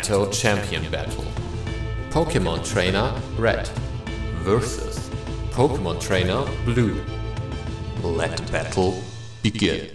Kanto Champion Battle. Pokemon Trainer Red versus Pokemon Trainer Blue. Let battle begin.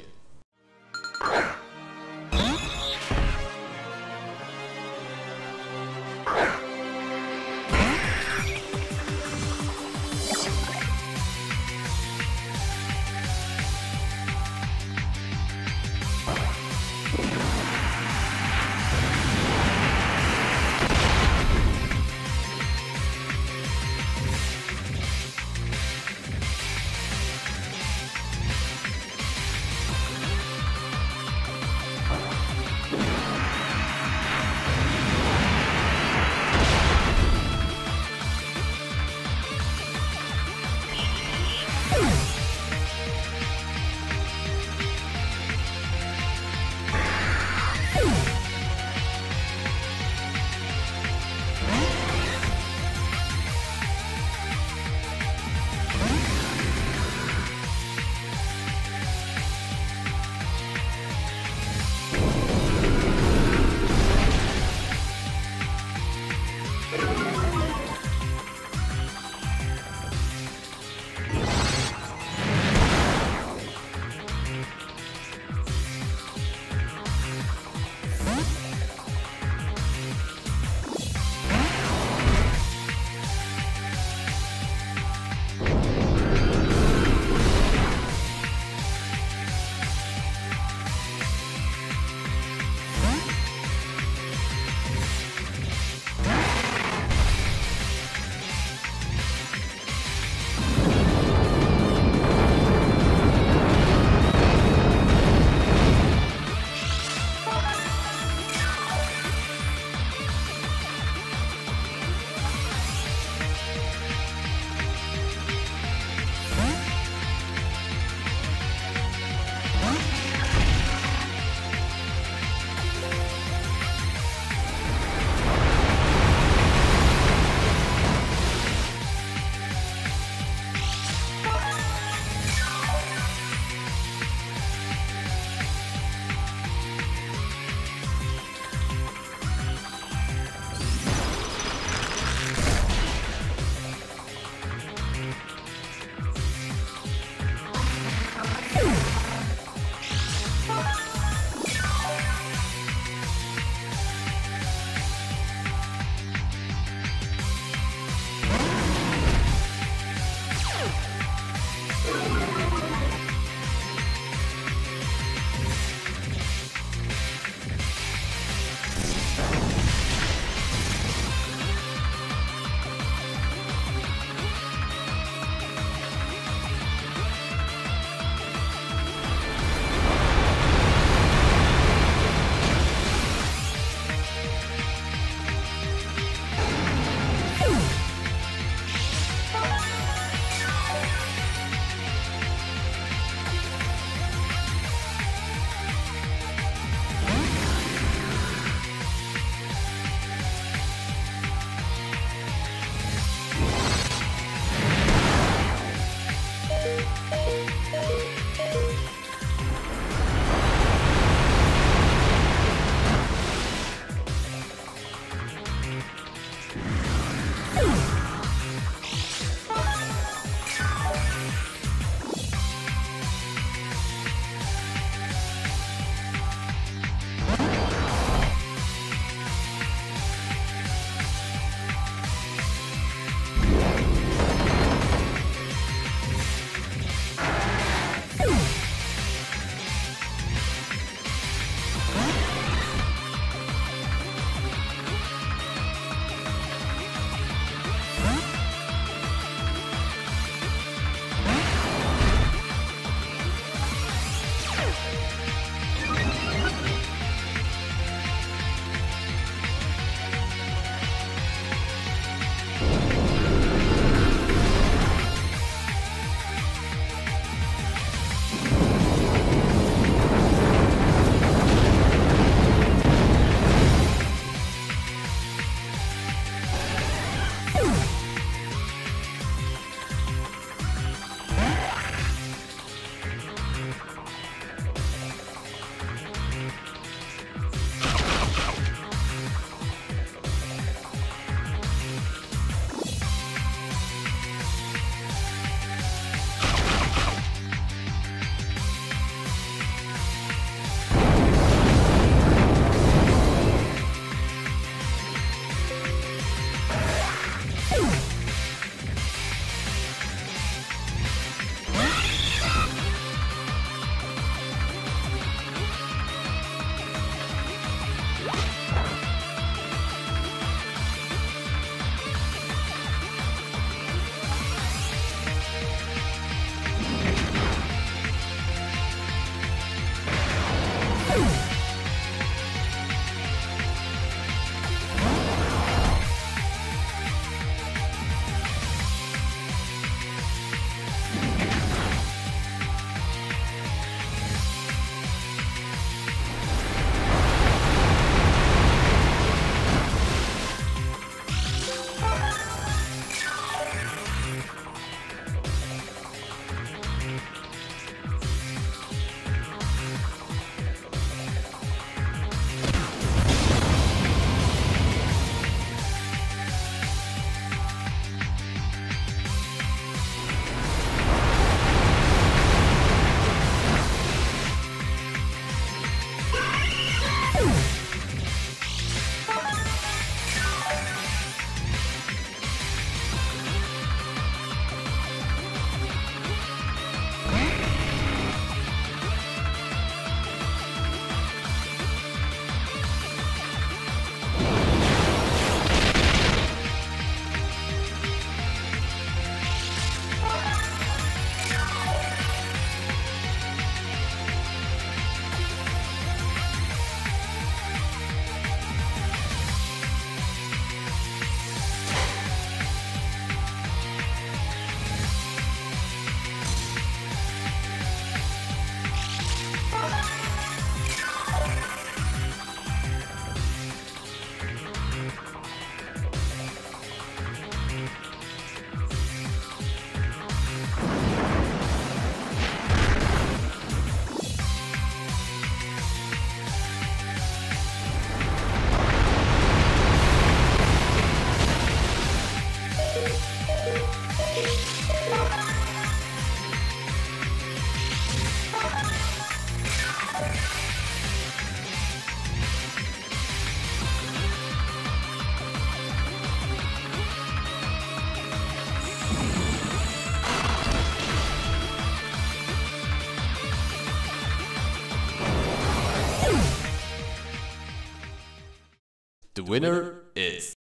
The winner is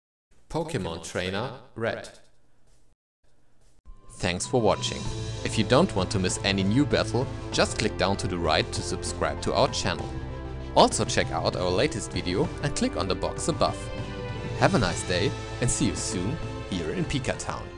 Pokemon Trainer Red. Thanks for watching. If you don't want to miss any new battle, just click down to the right to subscribe to our channel. Also check out our latest video and click on the box above. Have a nice day and see you soon here in Pika Town.